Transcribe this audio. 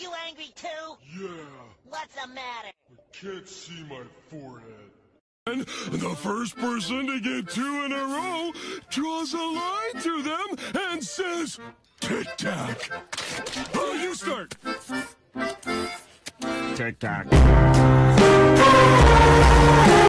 you angry too? Yeah, What's the matter? I can't see my forehead. And the first person to get two in a row draws a line to them and says, Tic Tac. Oh, you start. Tic Tac.